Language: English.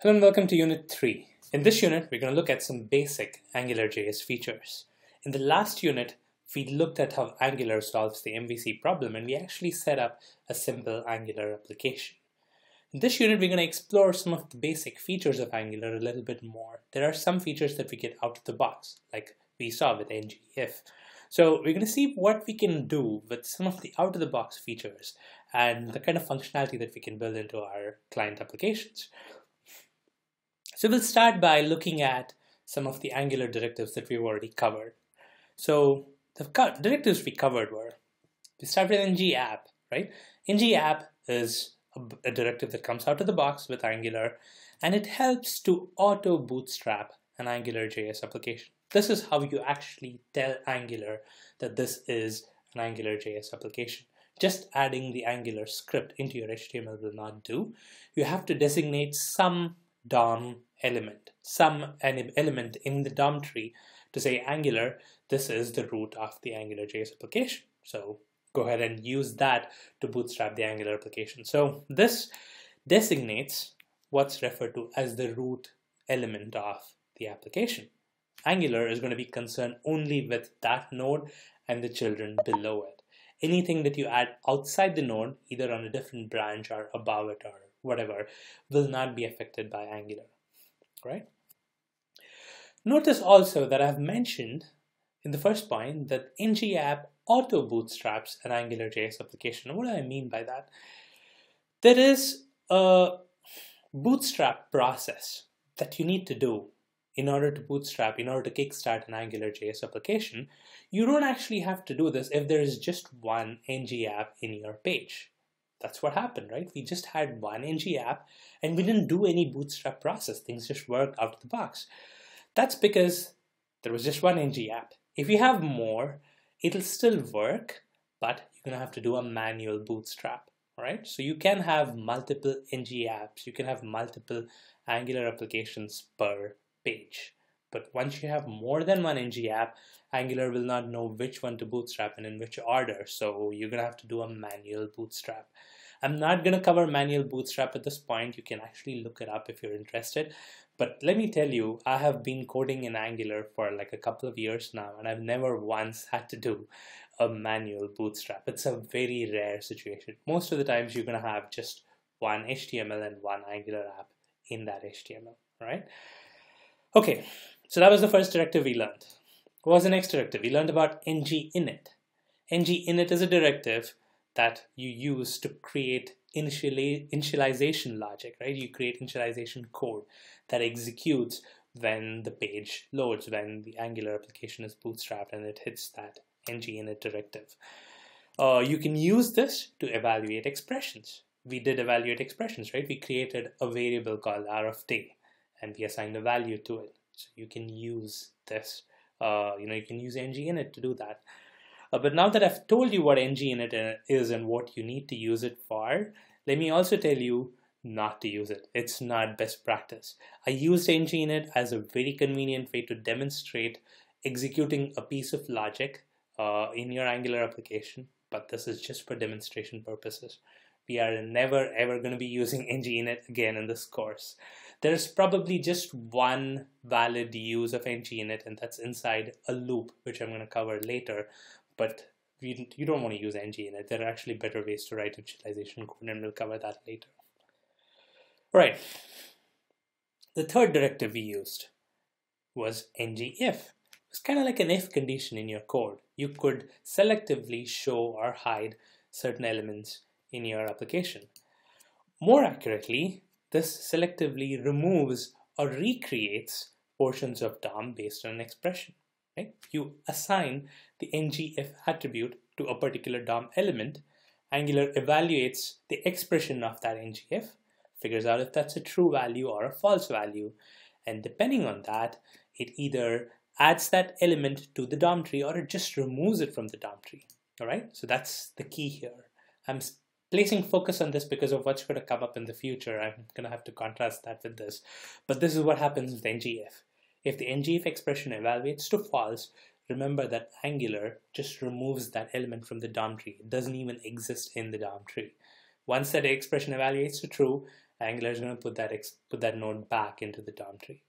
Hello and welcome to Unit 3. In this unit, we're going to look at some basic AngularJS features. In the last unit, we looked at how Angular solves the MVC problem and we actually set up a simple Angular application. In this unit, we're going to explore some of the basic features of Angular a little bit more. There are some features that we get out of the box, like we saw with ngIf. So we're going to see what we can do with some of the out-of-the-box features and the kind of functionality that we can build into our client applications. So we'll start by looking at some of the Angular directives that we've already covered. So the directives we covered were, we start with ng-app, right? ng-app is a, a directive that comes out of the box with Angular, and it helps to auto bootstrap an Angular JS application. This is how you actually tell Angular that this is an Angular JS application. Just adding the Angular script into your HTML will not do. You have to designate some DOM element, some element in the DOM tree to say Angular, this is the root of the Angular JS application. So go ahead and use that to bootstrap the Angular application. So this designates what's referred to as the root element of the application. Angular is going to be concerned only with that node and the children below it. Anything that you add outside the node, either on a different branch or above it or whatever, will not be affected by Angular right? Notice also that I've mentioned in the first point that ngapp auto bootstraps an AngularJS application. What do I mean by that? There is a bootstrap process that you need to do in order to bootstrap, in order to kickstart an AngularJS application. You don't actually have to do this if there is just one ngapp in your page. That's what happened, right? We just had one NG app and we didn't do any bootstrap process. Things just worked out of the box. That's because there was just one NG app. If you have more, it'll still work, but you're gonna have to do a manual bootstrap, right? So you can have multiple NG apps, you can have multiple Angular applications per page. But once you have more than one ng app, Angular will not know which one to bootstrap and in which order. So you're to have to do a manual bootstrap. I'm not to cover manual bootstrap at this point. You can actually look it up if you're interested. But let me tell you, I have been coding in Angular for like a couple of years now, and I've never once had to do a manual bootstrap. It's a very rare situation. Most of the times you're to have just one HTML and one Angular app in that HTML, right? Okay, so that was the first directive we learned. What was the next directive? We learned about ng-init. ng-init is a directive that you use to create initialization logic, right? You create initialization code that executes when the page loads, when the Angular application is bootstrapped and it hits that ng-init directive. Uh, you can use this to evaluate expressions. We did evaluate expressions, right? We created a variable called r of t and we assigned a value to it. So you can use this, uh, you know, you can use ng-init to do that. Uh, but now that I've told you what ng-init is and what you need to use it for, let me also tell you not to use it. It's not best practice. I used ng-init as a very convenient way to demonstrate executing a piece of logic uh, in your Angular application, but this is just for demonstration purposes. We are never ever going to be using ng-init again in this course there's probably just one valid use of ng-init and that's inside a loop which I'm going to cover later. But you, don't want to use ng-init there are actually better ways to write initialization code and we'll cover that later. Right. The third directive we used was ngIf it's kind of like an if condition in your code. You could selectively show or hide certain elements in your application. More accurately this selectively removes or recreates portions of DOM based on an expression. Right? You assign the ngIf attribute to a particular DOM element. Angular evaluates the expression of that ngIf, figures out if that's a true value or a false value, and depending on that, it either adds that element to the DOM tree or it just removes it from the DOM tree. All right, so that's the key here. I'm placing focus on this because of what's going to come up in the future. I'm going to have to contrast that with this. But this is what happens with ngIf. If the ngIf expression evaluates to false, remember that Angular just removes that element from the DOM tree. It doesn't even exist in the DOM tree. Once that expression evaluates to true, Angular is going to put that put that node back into the DOM tree.